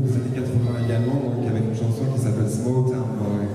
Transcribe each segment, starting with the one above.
groupe années 80 également, donc avec une chanson qui s'appelle Small Town Boy.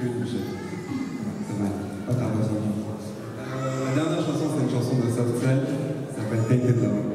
Chaud. Ça va. Pas besoin euh, La dernière chanson, c'est une chanson de Soft. Ça s'appelle Tainted Love.